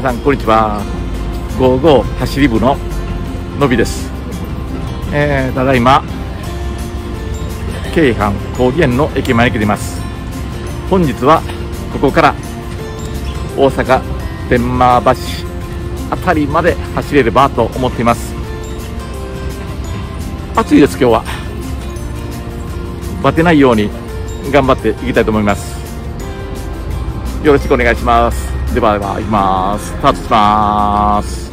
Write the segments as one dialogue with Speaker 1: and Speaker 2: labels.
Speaker 1: 皆さんこんにちは。55走り部ののびです、えー、ただいま京阪高原の駅前に来ています。本日はここから大阪天満橋あたりまで走れればと思っています。暑いです今日は。バテないように頑張っていきたいと思います。よろしくお願いします。ではでは行きます。スタートします。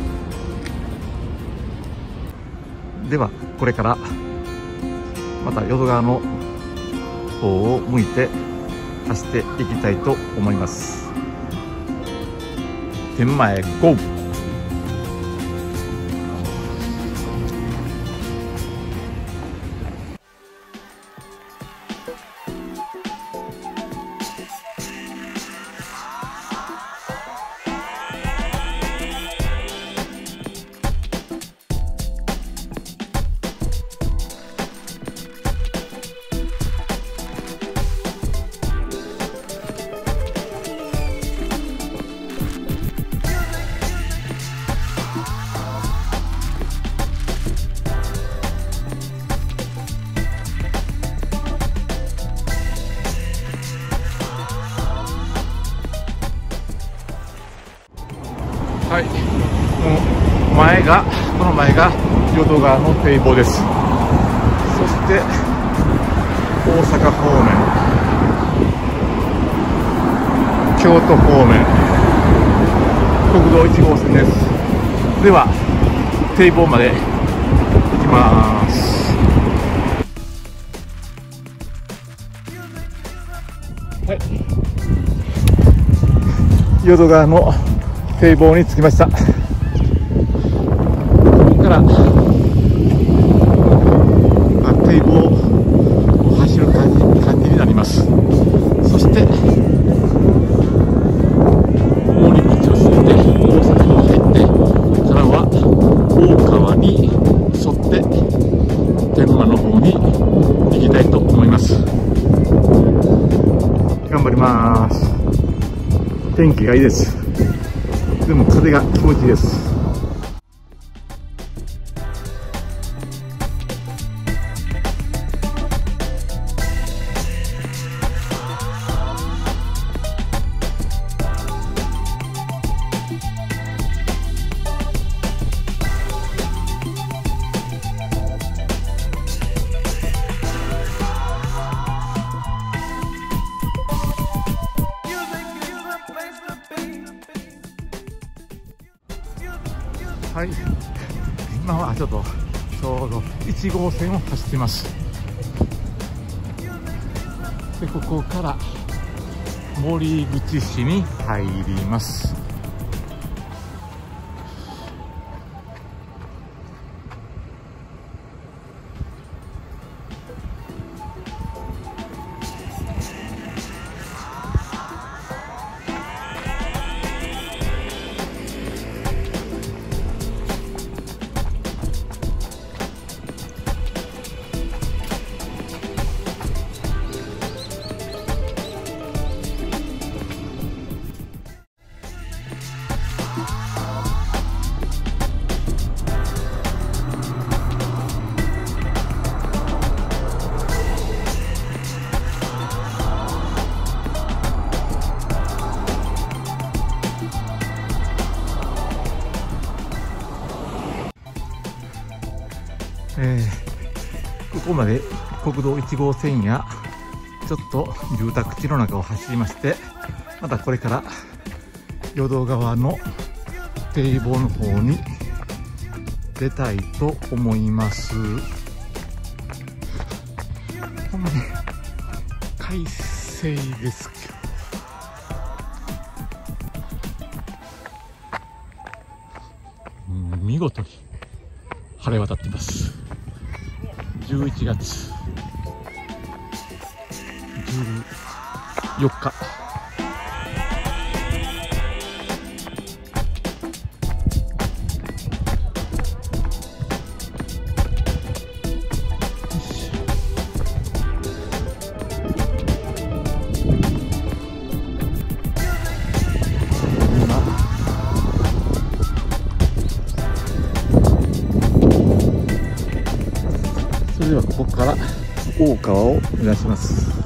Speaker 1: ではこれからまた淀川の方を向いて走っていきたいと思います。天満へゴ淀川の堤防です。そして、大阪方面、京都方面、国道1号線です。では、堤防まで行きます。はい。淀川の堤防に着きましたここから天気がいいです。でも風が気持ちいいです。今ちょっと。ちょうど1号線を走っています。でここから森口市に入ります。まで国道1号線やちょっと住宅地の中を走りましてまたこれから淀川の堤防の方に出たいと思います。ほんまに快晴です今日うん見事に晴れ渡っています。11月14日。大川を目指します。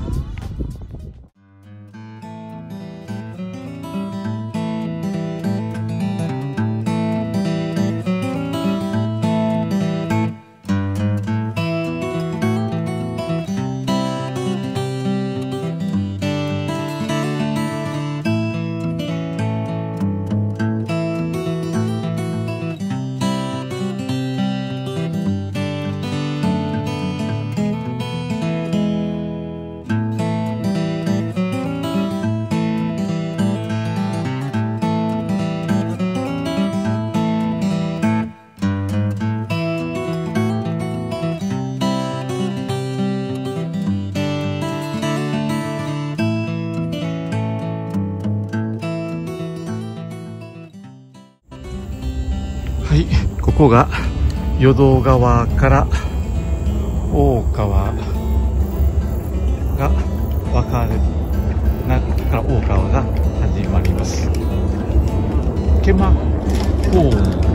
Speaker 1: はい。ここが淀川から大川が分かるなから大川が始まります。ケマホ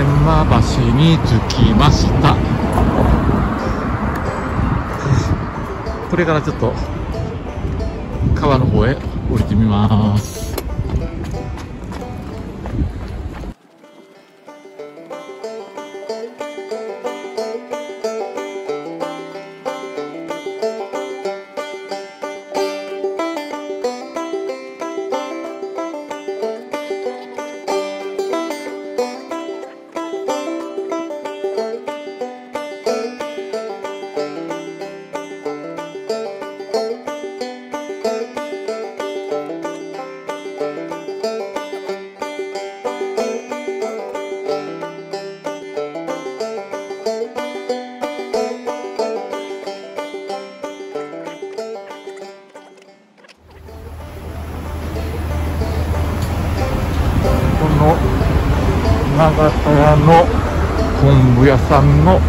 Speaker 1: 天満橋に着きました。これからちょっと川の方へ降りてみます。屋の昆布屋さんの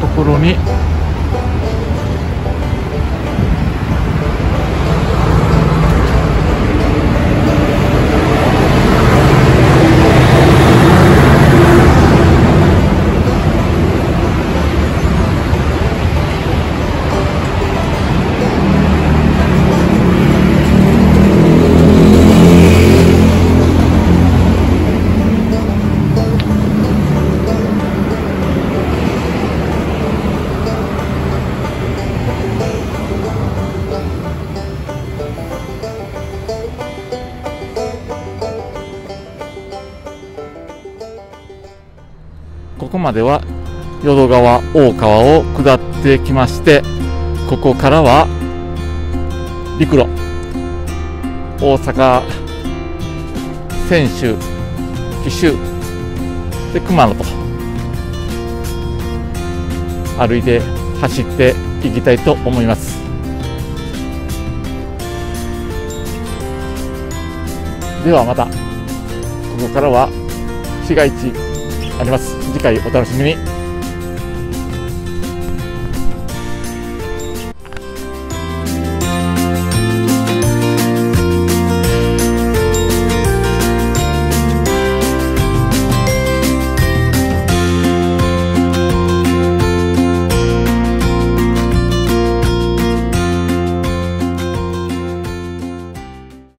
Speaker 1: ところにまでは淀川大川を下ってきましてここからは陸路大阪泉州紀州で熊野と歩いて走っていきたいと思います。ではまたここからは市街地あります。次回お楽しみに。